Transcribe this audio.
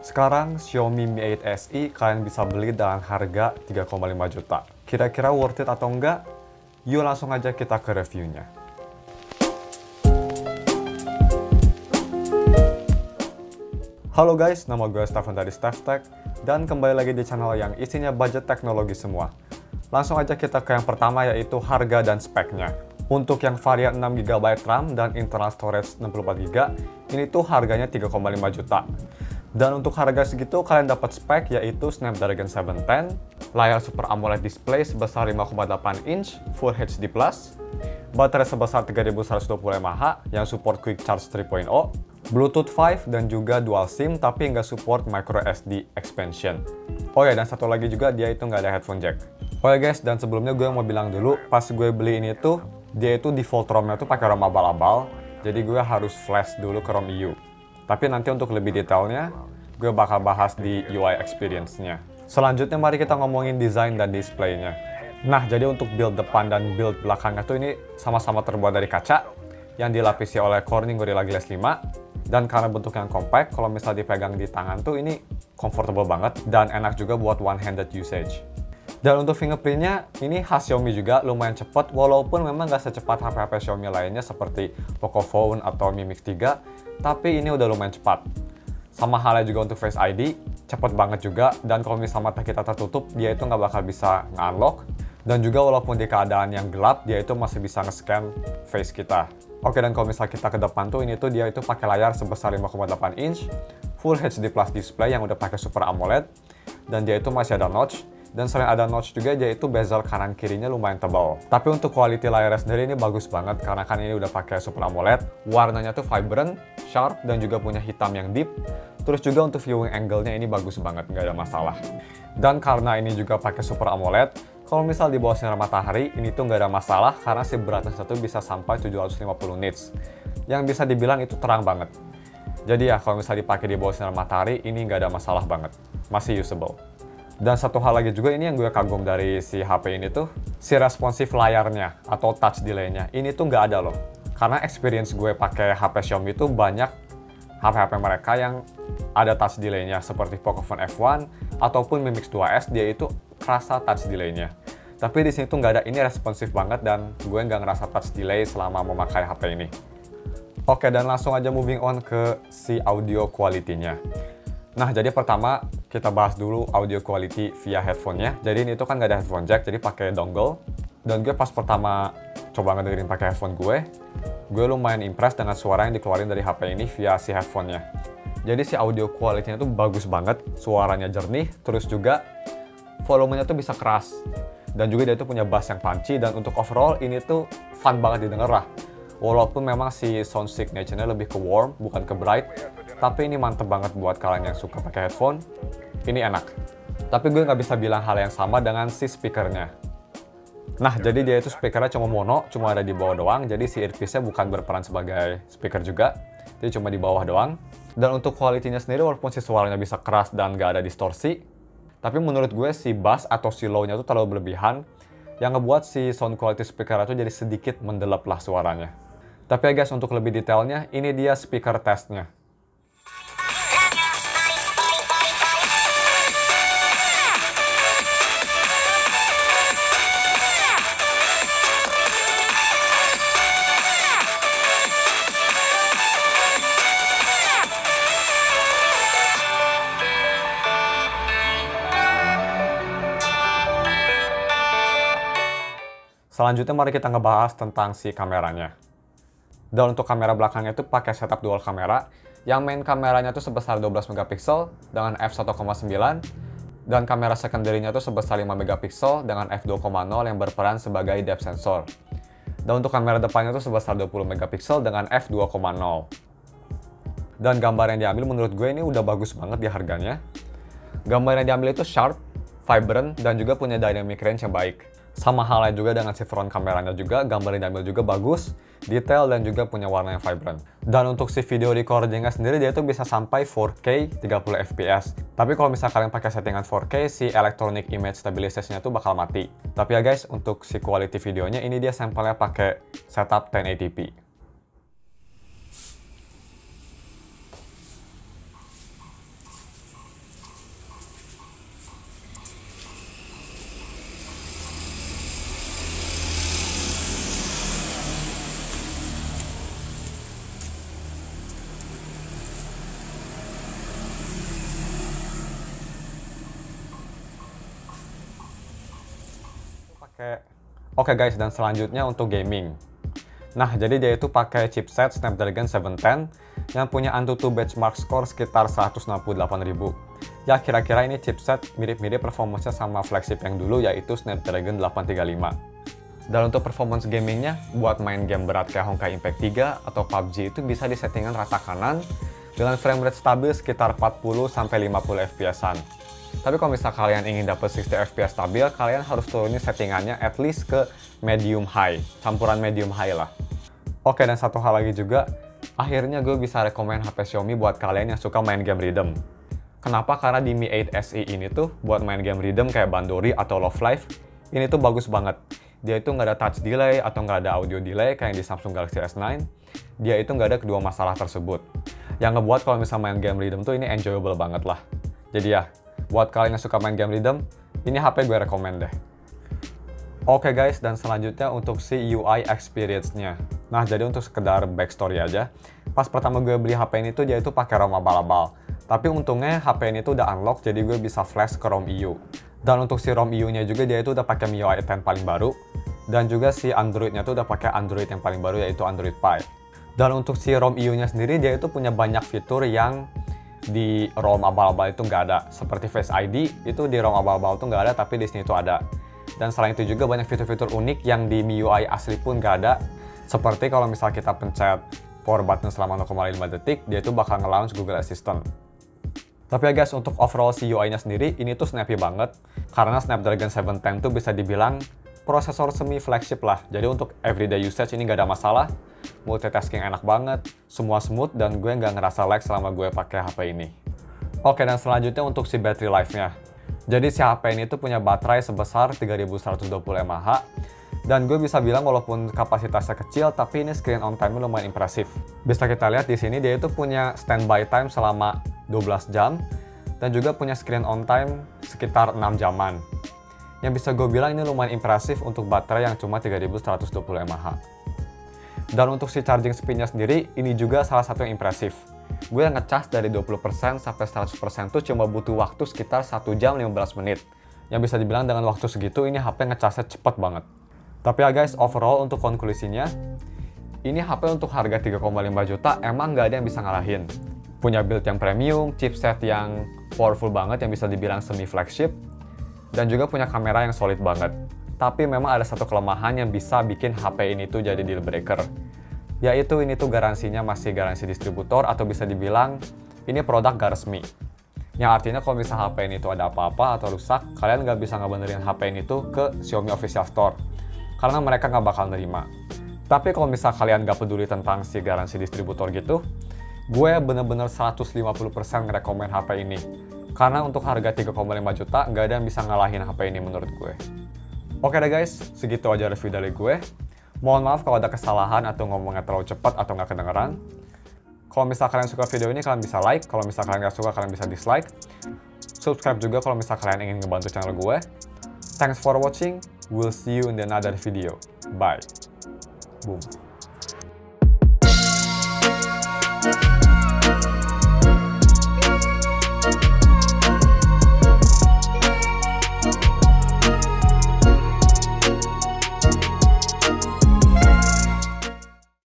Sekarang Xiaomi Mi 8 SE kalian bisa beli dengan harga 3,5 juta. Kira-kira worth it atau enggak? Yuk langsung aja kita ke reviewnya. Halo guys, nama gue Stefan dari StefTech dan kembali lagi di channel yang isinya budget teknologi semua. Langsung aja kita ke yang pertama yaitu harga dan speknya. Untuk yang varian 6GB RAM dan internal storage 64GB, ini tuh harganya 3,5 juta. Dan untuk harga segitu kalian dapat spek yaitu Snapdragon 710, layar Super AMOLED display sebesar 5,8 inch Full HD+, baterai sebesar 3120 mAh yang support Quick Charge 3.0, Bluetooth 5 dan juga dual SIM tapi nggak support micro SD expansion. Oh ya dan satu lagi juga dia itu nggak ada headphone jack. Oh ya guys dan sebelumnya gue mau bilang dulu pas gue beli ini tuh dia itu default ROM-nya tuh pakai ROM abal-abal jadi gue harus flash dulu ke ROM EU. Tapi nanti untuk lebih detailnya, gue bakal bahas di UI experience-nya. Selanjutnya mari kita ngomongin desain dan displaynya. Nah, jadi untuk build depan dan build belakangnya tuh ini sama-sama terbuat dari kaca yang dilapisi oleh Corning Gorilla Glass 5 dan karena bentuk yang compact, kalau misal dipegang di tangan tuh ini comfortable banget dan enak juga buat one-handed usage. Dan untuk fingerprintnya, ini khas Xiaomi juga, lumayan cepat, walaupun memang nggak secepat HP-HP Xiaomi lainnya seperti Pocophone atau Mi Mix 3, tapi ini udah lumayan cepat. Sama halnya juga untuk Face ID, cepet banget juga, dan kalau misalnya mata kita tertutup, dia itu nggak bakal bisa nge-unlock, dan juga walaupun di keadaan yang gelap, dia itu masih bisa nge-scan face kita. Oke, dan kalau misal kita ke depan tuh, ini tuh dia itu pakai layar sebesar 5,8 inch, Full HD Plus display yang udah pakai Super AMOLED, dan dia itu masih ada notch, dan selain ada notch juga yaitu bezel kanan kirinya lumayan tebal. Tapi untuk quality layarnya sendiri ini bagus banget karena kan ini udah pakai Super AMOLED, warnanya tuh vibrant, sharp dan juga punya hitam yang deep. Terus juga untuk viewing angle-nya ini bagus banget, nggak ada masalah. Dan karena ini juga pakai Super AMOLED, kalau misal di bawah sinar matahari, ini tuh nggak ada masalah karena si brightness itu bisa sampai 750 nits. Yang bisa dibilang itu terang banget. Jadi ya kalau misal dipakai di bawah sinar matahari, ini nggak ada masalah banget. Masih usable. Dan satu hal lagi juga ini yang gue kagum dari si HP ini tuh, si responsif layarnya atau touch delay-nya. Ini tuh nggak ada loh. Karena experience gue pakai HP Xiaomi itu banyak HP-HP mereka yang ada touch delay-nya seperti Pocophone F1 ataupun Mi Mix 2S dia itu kerasa touch delay-nya. Tapi di sini tuh nggak ada, ini responsif banget dan gue nggak ngerasa touch delay selama memakai HP ini. Oke, dan langsung aja moving on ke si audio quality-nya. Nah, jadi pertama kita bahas dulu audio quality via headphone-nya. Jadi ini tuh kan nggak ada headphone jack, jadi pakai dongle. Dan gue pas pertama coba ngedengerin pakai headphone gue, gue lumayan impress dengan suara yang dikeluarin dari HP ini via si headphone-nya. Jadi si audio quality-nya tuh bagus banget, suaranya jernih, terus juga volumenya tuh bisa keras. Dan juga dia tuh punya bass yang punchy, dan untuk overall ini tuh fun banget didengar lah. Walaupun memang si sound signature-nya lebih ke warm, bukan ke bright, tapi ini mantep banget buat kalian yang suka pakai headphone. Ini enak. Tapi gue nggak bisa bilang hal yang sama dengan si speakernya. Nah, jadi dia itu speakernya cuma mono, cuma ada di bawah doang, jadi si earpiece-nya bukan berperan sebagai speaker juga, dia cuma di bawah doang. Dan untuk kualitinya sendiri, walaupun si suaranya bisa keras dan nggak ada distorsi, tapi menurut gue si bass atau si low-nya tuh terlalu berlebihan, yang ngebuat si sound quality speaker itu jadi sedikit mendelap lah suaranya. Tapi ya guys, untuk lebih detailnya, ini dia speaker testnya. Selanjutnya mari kita ngebahas tentang si kameranya. Dan untuk kamera belakangnya itu pakai setup dual kamera, yang main kameranya itu sebesar 12 megapiksel dengan f1,9 dan kamera secondary-nya itu sebesar 5 megapiksel dengan f2,0 yang berperan sebagai depth sensor. Dan untuk kamera depannya itu sebesar 20 megapiksel dengan f2,0. Dan gambar yang diambil menurut gue ini udah bagus banget di harganya. Gambar yang diambil itu sharp, vibrant, dan juga punya dynamic range yang baik. Sama halnya juga dengan si front kameranya juga, gambar yang diambil juga bagus, detail dan juga punya warna yang vibrant. Dan untuk si video recordingnya sendiri dia itu bisa sampai 4K 30 fps. Tapi kalau misalnya kalian pakai settingan 4K, si electronic image stabilization-nya tuh bakal mati. Tapi ya guys, untuk si quality videonya ini dia sampelnya pakai setup 1080p. Oke guys, dan selanjutnya untuk gaming. Nah, jadi dia itu pakai chipset Snapdragon 710 yang punya Antutu benchmark score sekitar 168.000. Ya, kira-kira ini chipset mirip-mirip performanya sama flagship yang dulu yaitu Snapdragon 835. Dan untuk performance gamingnya, buat main game berat kayak Honkai Impact 3 atau PUBG itu bisa disettingan rata kanan dengan frame rate stabil sekitar 40-50 fps-an. Tapi kalau misal kalian ingin dapat 60 fps stabil, kalian harus turunin settingannya at least ke medium high, campuran medium high lah. Oke, dan satu hal lagi juga, akhirnya gue bisa rekomend HP Xiaomi buat kalian yang suka main game rhythm. Kenapa? Karena di Mi 8 SE ini tuh buat main game rhythm kayak Bandori atau Love Life, ini tuh bagus banget. Dia itu nggak ada touch delay atau nggak ada audio delay kayak di Samsung Galaxy S9. Dia itu nggak ada kedua masalah tersebut. Yang ngebuat kalau misal main game rhythm tuh ini enjoyable banget lah. Jadi ya, Buat kalian yang suka main game rhythm, ini HP gue rekomend deh. Oke okay guys, dan selanjutnya untuk si UI experience-nya. Nah, jadi untuk sekedar backstory aja, pas pertama gue beli HP ini tuh dia itu pakai ROM abal-abal. Tapi untungnya HP ini tuh udah unlock, jadi gue bisa flash ke ROM EU. Dan untuk si ROM EU-nya juga dia itu udah pakai MIUI 10 paling baru. Dan juga si Android-nya tuh udah pakai Android yang paling baru yaitu Android Pie. Dan untuk si ROM EU-nya sendiri dia itu punya banyak fitur yang di ROM abal-abal itu nggak ada. Seperti Face ID, itu di ROM abal-abal itu nggak ada, tapi di sini itu ada. Dan selain itu juga banyak fitur-fitur unik yang di MIUI asli pun nggak ada. Seperti kalau misal kita pencet power button selama 0,5 detik, dia itu bakal nge-launch Google Assistant. Tapi ya guys, untuk overall si UI-nya sendiri, ini tuh snappy banget. Karena Snapdragon 710 tuh bisa dibilang prosesor semi flagship lah. Jadi untuk everyday usage ini nggak ada masalah multitasking enak banget, semua smooth, dan gue nggak ngerasa lag selama gue pakai HP ini. Oke, dan selanjutnya untuk si battery life-nya. Jadi si HP ini tuh punya baterai sebesar 3120 mAh, dan gue bisa bilang walaupun kapasitasnya kecil, tapi ini screen on time lumayan impresif. Bisa kita lihat di sini dia itu punya standby time selama 12 jam, dan juga punya screen on time sekitar 6 jaman. Yang bisa gue bilang ini lumayan impresif untuk baterai yang cuma 3120 mAh. Dan untuk si charging speednya sendiri, ini juga salah satu yang impresif. Gue yang ngecas dari 20% sampai 100% tuh cuma butuh waktu sekitar 1 jam 15 menit. Yang bisa dibilang dengan waktu segitu, ini HP ngecasnya cepet banget. Tapi ya guys, overall untuk konklusinya, ini HP untuk harga 3,5 juta emang nggak ada yang bisa ngalahin. Punya build yang premium, chipset yang powerful banget yang bisa dibilang semi flagship, dan juga punya kamera yang solid banget. Tapi memang ada satu kelemahan yang bisa bikin HP ini tuh jadi deal breaker. Yaitu ini tuh garansinya masih garansi distributor atau bisa dibilang ini produk gak resmi. Yang artinya kalau misal HP ini tuh ada apa-apa atau rusak, kalian nggak bisa ngebenerin HP ini tuh ke Xiaomi Official Store. Karena mereka nggak bakal nerima. Tapi kalau misal kalian nggak peduli tentang si garansi distributor gitu, gue bener-bener 150% ngerekomen HP ini. Karena untuk harga 3,5 juta, nggak ada yang bisa ngalahin HP ini menurut gue. Oke deh guys, segitu aja review dari gue. Mohon maaf kalau ada kesalahan atau ngomongnya terlalu cepat atau nggak kedengeran. Kalau misal kalian suka video ini, kalian bisa like. Kalau misal kalian nggak suka, kalian bisa dislike. Subscribe juga kalau misal kalian ingin ngebantu channel gue. Thanks for watching. We'll see you in the another video. Bye. Boom.